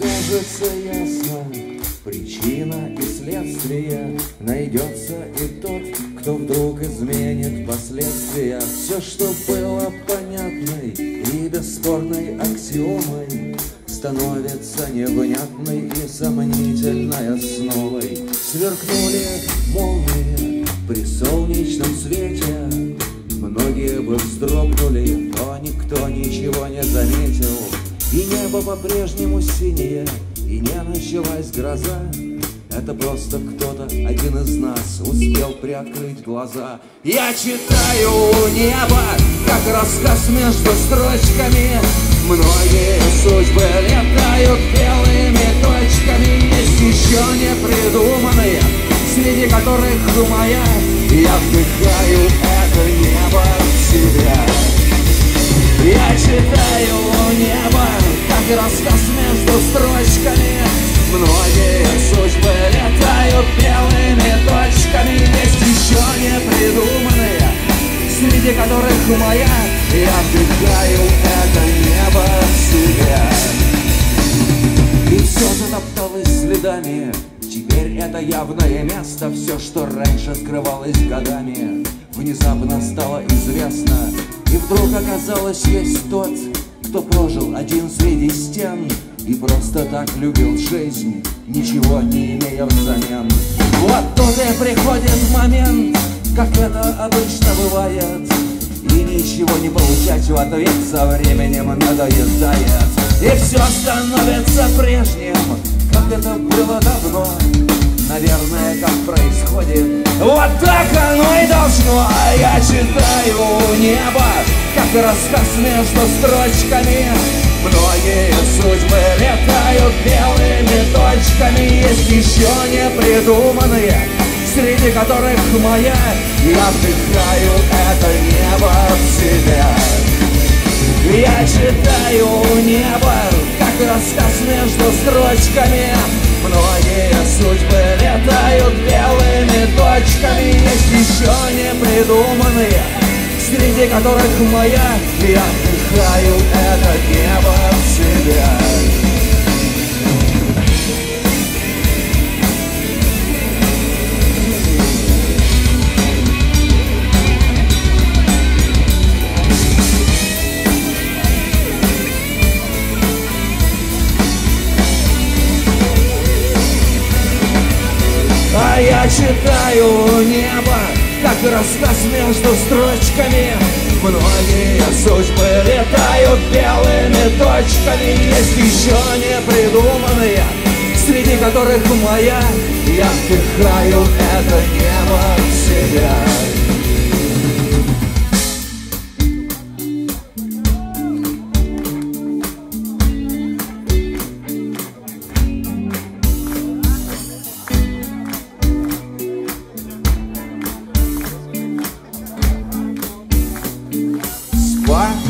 кажется ясно. Причина и следствие. Найдется и тот, кто вдруг изменит последствия. Все, что было понятной и бесспорной аксиомой Становится невнятной и сомнительной основой. Сверкнули молнии при солнечном свете по-прежнему синее, и не началась гроза. Это просто кто-то, один из нас, успел приоткрыть глаза. Я читаю небо, как рассказ между строчками. Многие судьбы летают между строчками. Многие судьбы летают белыми точками. Есть еще не придуманные, среди которых моя. Я вдыхаю это небо в себя И все затопталось следами. Теперь это явное место. Все, что раньше скрывалось годами Внезапно стало известно. И вдруг оказалось есть тот Кто прожил один среди стен И просто так любил жизнь Ничего не имея взамен. Вот тут и приходит момент Как это обычно бывает. И ничего не получать в ответ со временем надоедает. И все становится прежним, как это было давно. Наверное, как происходит. Вот так оно и должно. А я читаю небо Как рассказ между строчками. Многие судьбы еще не придуманные Среди которых моя. Я вдыхаю это небо в себя Я читаю небо Как рассказ между строчками. Многие судьбы летают белыми точками. Есть еще не придуманные Среди которых моя. Я вдыхаю это небо в себя читаю небо, как рассказ между строчками. Многие судьбы летают белыми точками. Есть еще не придуманные, среди которых моя. Я вдыхаю это небо в себя Спа